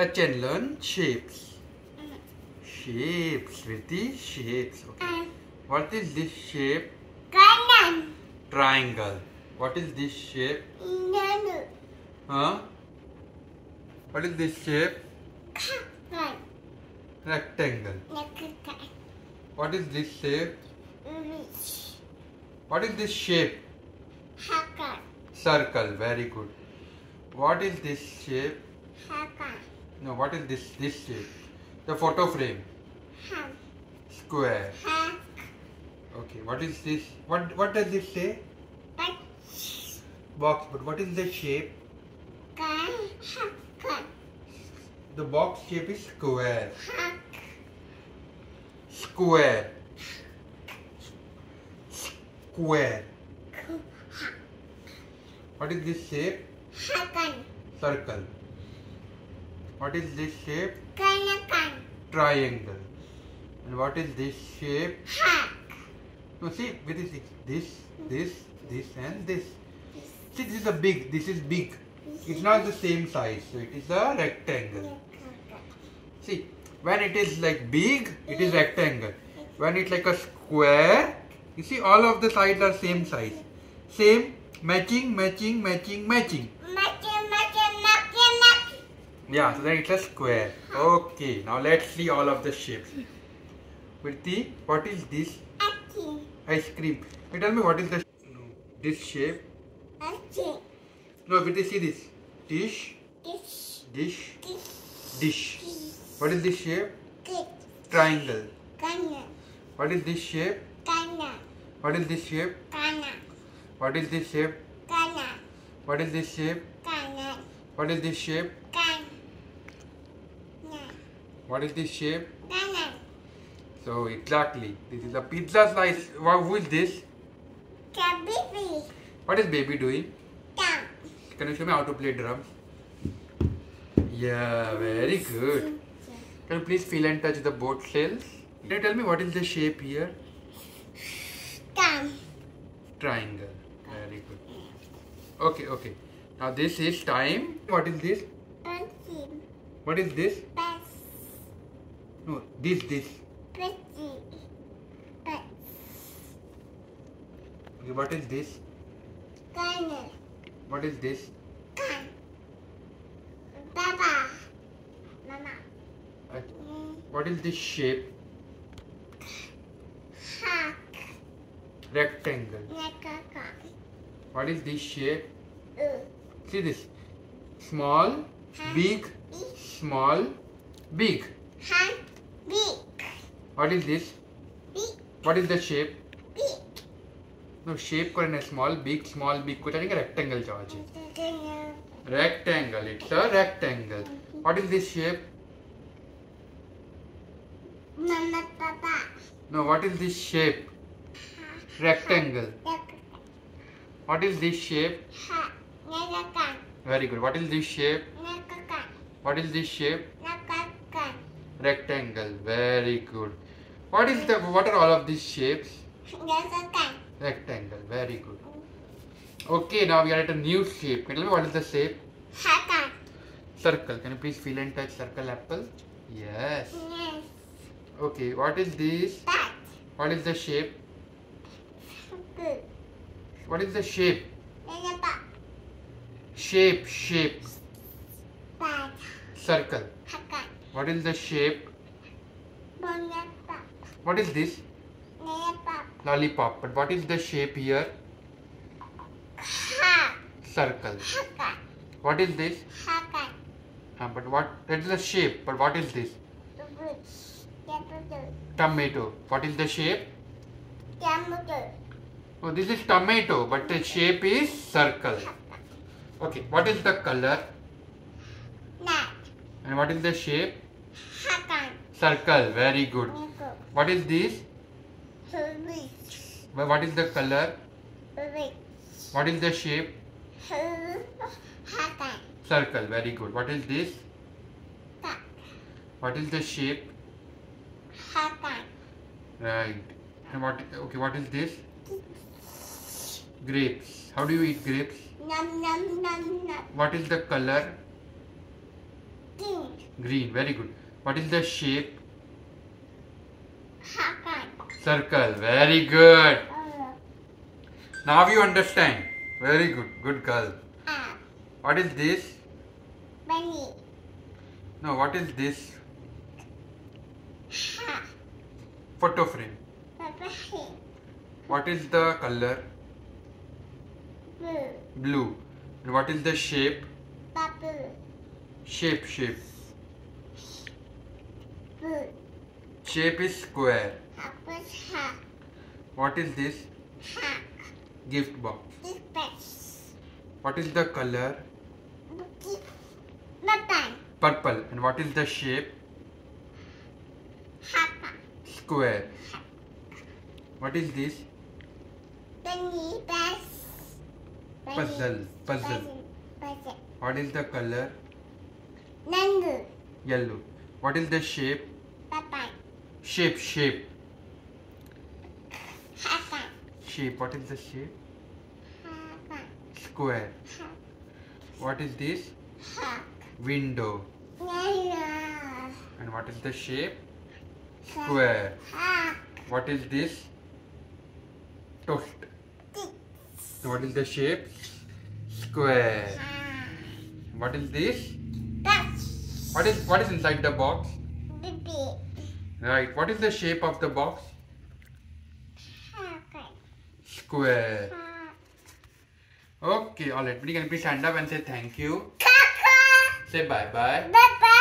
Touch and learn shapes. Shapes, Vriti, shapes. Okay. What is this shape? Kanan. Triangle. What is this shape? Nanu. Huh? What is this shape? Rectangle. What is this shape? What is this shape? Hakan. Circle. Very good. What is this shape? Hakan. No, what is this this shape? The photo frame. Ham. Square. Hak. Okay. What is this? What what does this say? But. Box. But what is the shape? The box shape is square. Hak. Square. Square. What is this shape? Hakan. Circle. What is this shape? Triangle. And what is this shape? Hak. No, see, with this, this, this, this, and this. See, this is a big. This is big. It's not the same size, so it is a rectangle. See, when it is like big, it is rectangle. When it's like a square, you see all of the sides are same size. Same, matching, matching, matching, matching. Yeah, so then it's a square. Okay, now let's see all of the shapes. Virti, what is this? Aki. Ice cream. You tell me what is the no, this shape? Aki. No, Virti, see this. Dish, Dish. dish, Dish. dish. Dish. What is this shape? Kit. Triangle. Kanan. What is this shape? Triangle. What is this shape? Triangle. What is this shape? Triangle. What is this shape? Triangle. What is this shape? What is this shape? Kanan. So exactly, this is a pizza slice. Wha- Who is this? Kabibi. What is baby doing? Can you show me how to play drums? Yeah, very good. Can you please feel and touch the boat sails? Can you tell me what is the shape here? Tam. Triangle. Very good. Okay, okay. Now this is time. What is this? Pencil. What is this? No, this, this. Pretty. Pes. Okay, what is this? Kanan. What is this? Kan. Baba. Mama. Uh. What is this shape? Hak. Rectangle. Nakakan. What is this shape? U. See this. Small, big, small, big. Han. Beak. What is this? Beak. What is the shape? Beak. No, shape ko na small, beak? small, big ko chahiye rectangle. Rectangle. Rectangle. It's a rectangle. What is this shape? Mama, Papa. No, what is this shape? Rectangle. What is this shape? Very good. What is this shape? What is this shape? Rectangle. Very good. What is the? What are all of these shapes? Rectangle. Very good. Okay, now we are at a new shape. Tell me what is the shape? Circle. Can you please feel and touch circle apple? Yes. Yes. Okay, what is this? Bat. What is the shape? What is the shape? Shape, shape. Bat. Circle. What is the shape? Bonapa. What is this? Napa. Lollipop. But what is the shape here? Ha. Circle. Hakan. What is this? Hakan. Uh, but what? That is the shape. But what is this? Yapudu. Tomato. What is the shape? Tomato. Oh, this is tomato, but the shape is circle. Okay, what is the color? And what is the shape? Hakan. Circle. Very good. What is this? Rich. What is the color? Rich. What is the shape? Hakan. Circle. Very good. What is this? What is the shape? Hakan. Right. And what? Okay. What is this? Grapes. How do you eat grapes? Num num num num. What is the color? Pink. Green. Very good. What is the shape? Hakan. Circle. Very good. Uh, Now you understand. Very good. Good girl. uh, What is this? bunny. No, what is this? Ha. Photo frame. What is the color? Blue. Blue. And what is the shape? Shape, shape. Blue. Hmm. Shape is square. What is this? Gift box. What is the color? Purple. And what is the shape? Square. What is this? Bunny best. Bunny. Puzzle. Puzzle. Puzzle. Puzzle. What is the color? Nandu. Yellow. What is the shape? Bye-bye. Shape, shape. Haka. Shape. What is the shape? Haka. Square. Ha. What is this? Ha. Window. And what is the shape? Square. Ha. What is this? Toast. What is the shape? Square. Ha. What is this? What is what is inside the box? baby. Right. What is the shape of the box? Square. Okay, alright. We Can please stand up and say thank you? Kaka. Say bye bye. Bye-bye.